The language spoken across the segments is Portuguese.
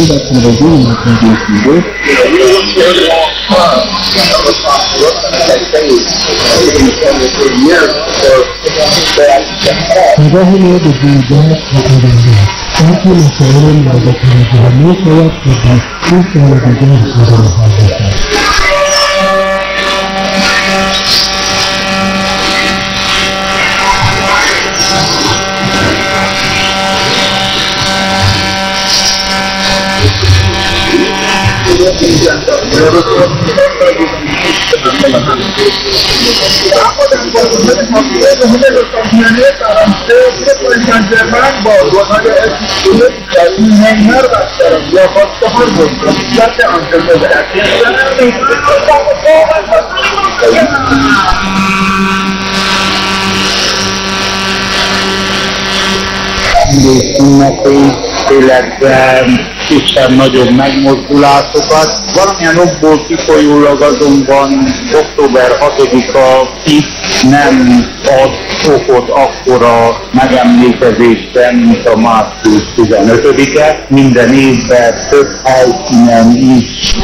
Vida com Brasil, com Deus, Trabajando de Thank you, Mr. Owen, my deputy. You have moved forward with the full form of the Grand Season of our business. Thank you. Bence megbalgol nagyon politikkai mindenhel megszerezni akart a harmadra. Tehát te Bence meg elképzelni. Mindig életben kisebb-nagyobb megmozdulásokat. Valamilyen okból kifolyólag azonban október 6-a itt nem ad okot akkora megemlékezésben, mint a március 15-e. Minden évben több helyszínen is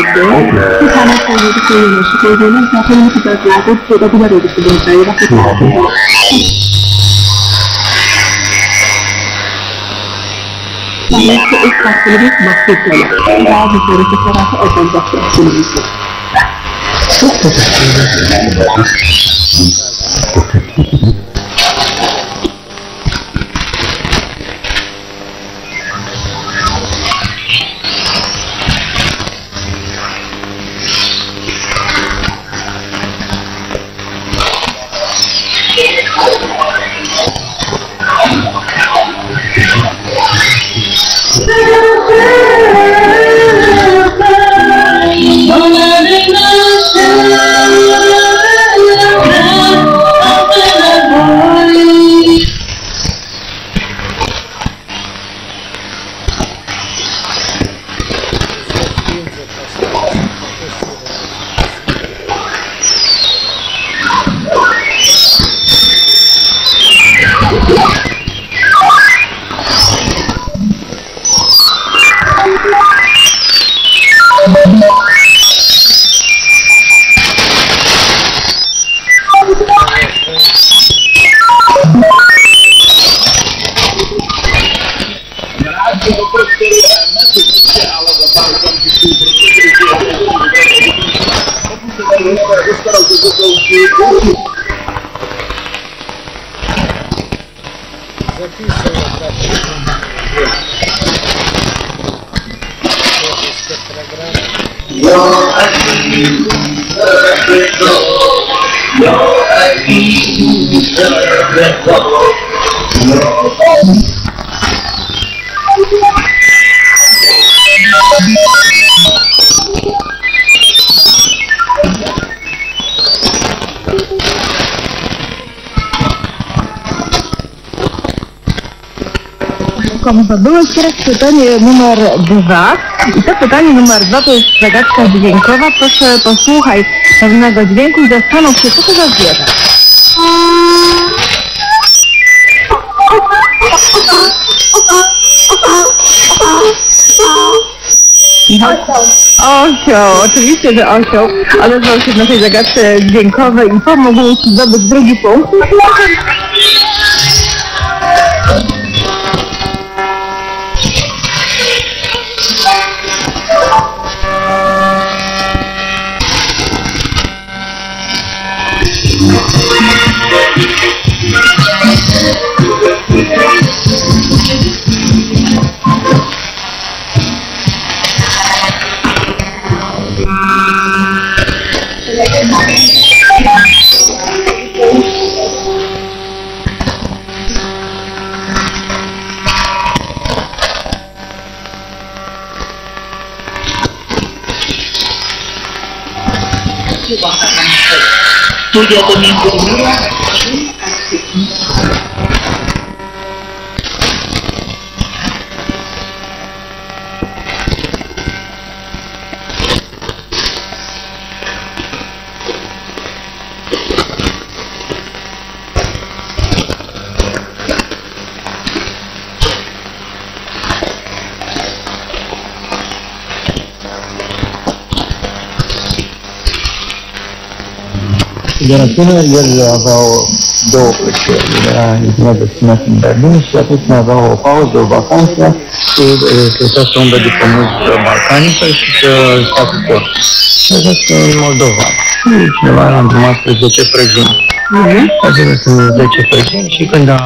です。で、話したいのというのをしているので、それについては、ごって学ばれると、どうか言わせてください。Kami keikut sendiri masih banyak. Kita disuruh secara seorang dokter Indonesia. Sukses. Jeszcze ustaw telewizję w tytule. Razy weryfikować Thank you. Komuś Było teraz pytanie numer dwa. I to pytanie numer dwa to jest zagadka dźwiękowa. Proszę posłuchaj pewnego dźwięku i zastanów się, co to za zwierzę. Osioł, oczywiście, że osioł odezwał się w naszej zagadce dźwiękowej i pomógł Ci zdobyć drugi punkt. itu bahkan yang baik. Mulia dan. Generațiunea, el avea o, două plăceri. Era era destinat în Berlin și atunci mai avea o pauză, o vacanță și trebuia să umble după muzică balcanică și să stea cu cor. Și a fost în Moldova. Și cineva l-a îndrumat spre 10 frăzini. A zis în 10 frăzini și când a